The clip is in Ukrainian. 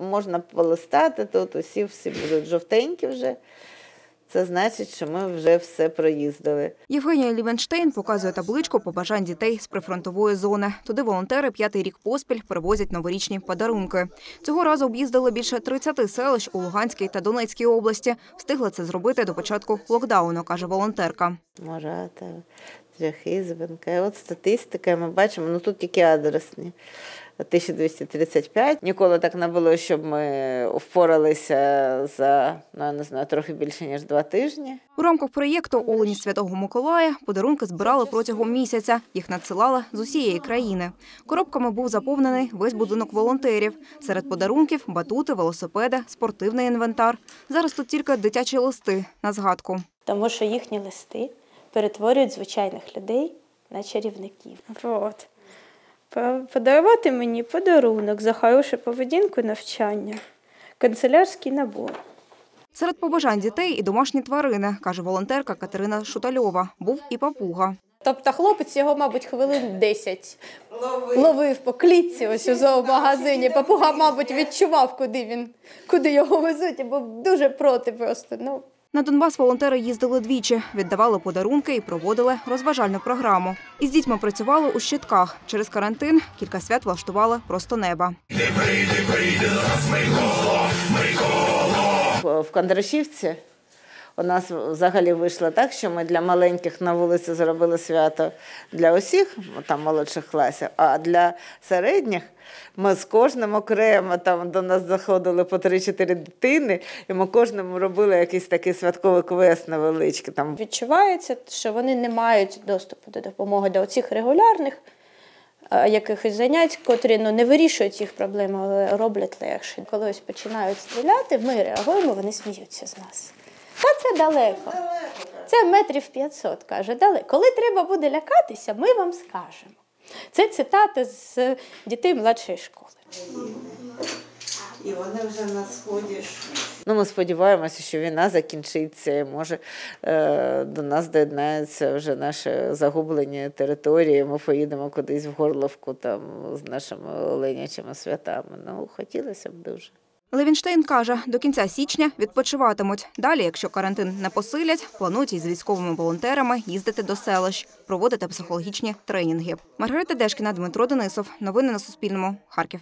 можна полистати тут, усі всі будуть жовтенькі вже. Це значить, що ми вже все проїздили. Євгенія Лівенштейн показує табличку побажань дітей з прифронтової зони. Туди волонтери п'ятий рік поспіль перевозять новорічні подарунки. Цього разу об'їздили більше 30 селищ у Луганській та Донецькій області. Встигли це зробити до початку локдауну, каже волонтерка. Мората, Тряхизбенка. І от статистика ми бачимо, ну тут тільки адресні. 1235. Ніколи так не було, щоб ми впоралися за ну, я не знаю, трохи більше ніж два тижні. У рамках проєкту Олені Святого Миколая подарунки збирали протягом місяця. Їх надсилали з усієї країни. Коробками був заповнений весь будинок волонтерів. Серед подарунків батути, велосипеди, спортивний інвентар. Зараз тут тільки дитячі листи на згадку. тому що їхні листи перетворюють звичайних людей на чарівників. От. Подарувати мені подарунок за хорошу поведінку навчання, канцелярський набор. Серед побажань дітей і домашні тварини, каже волонтерка Катерина Шутальова. Був і папуга. Тобто хлопець його, мабуть, хвилин 10 ловив по клітці ось у зоомагазині. Папуга, мабуть, відчував, куди він, куди його везуть, і був дуже проти просто. Ну, На Донбас волонтери їздили двічі, віддавали подарунки і проводили розважальну програму. Із дітьми працювали у щитках. Через карантин кілька свят влаштували просто неба. В в Кондрашівці у нас взагалі вийшло так, що ми для маленьких на вулиці зробили свято для усіх, там молодших класів, а для середніх ми з кожним окремо там до нас заходили по 3-4 дитини, і ми кожному робили якийсь такий святковий квест невеличкий. Там відчувається, що вони не мають доступу до допомоги до цих регулярних е, якихось занять, котрі ну, не вирішують їх проблеми, але роблять легше. Коли ось починають стріляти, ми реагуємо, вони сміються з нас. Та це далеко. Це метрів 500, каже, далеко. Коли треба буде лякатися, ми вам скажемо. Це цитата з дітей младшої школи. І вони вже на сході. Ну, ми сподіваємося, що війна закінчиться, і може е, до нас доєднаються вже наші загублені території. Ми поїдемо кудись в Горловку там з нашими оленячими святами. Ну, хотілося б дуже. Левінштейн каже, до кінця січня відпочиватимуть. Далі, якщо карантин не посилять, планують із військовими волонтерами їздити до селищ, проводити психологічні тренінги. Маргарита Дешкіна, Дмитро Денисов. Новини на Суспільному. Харків.